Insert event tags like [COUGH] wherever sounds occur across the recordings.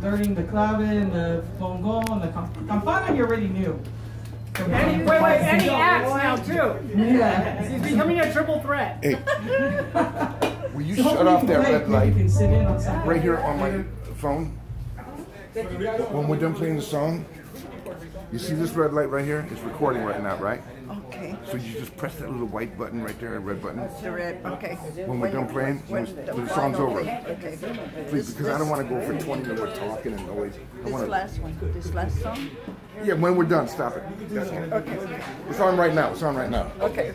learning the clave and the bongo and the campana he already knew. And he, wait, wait, and he acts now too. Yeah. He's becoming a triple threat. Hey, [LAUGHS] will you So shut off that can red play, You light can sit in on right here on my phone? When we're done playing the song, you see this red light right here? It's recording right now, right? Okay, So you just press that little white button right there, red button, the red, okay. when we're done playing, when, when the song's over. Okay. Please, because I don't want to go for 20 minutes talking and noise. I This want to. last one, this last song? Yeah, when we're done, stop it. That's all. Okay, It's on right now. It's on right now. okay.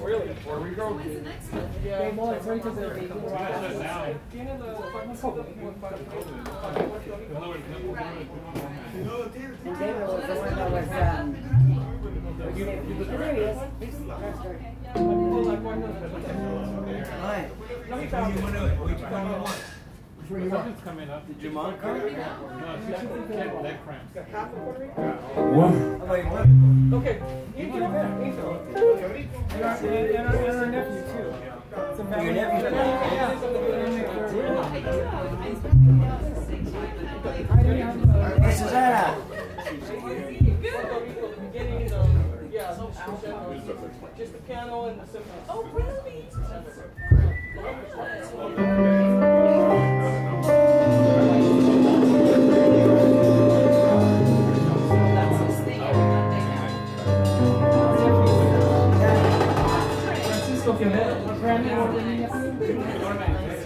Really? Puerto Rico? Yeah. well, it's right. 'cause they're- they do a lot of- Tiene la- Something's coming up. Did you mind? No, it's just neck, neck cramps. What? Okay. Angel, Angel. And our, and our, and our nephew too. It's a family. Susanna. [LAUGHS] Beginning, um, yeah, just the piano and the symphony. Oh, really? Quevedo. Really?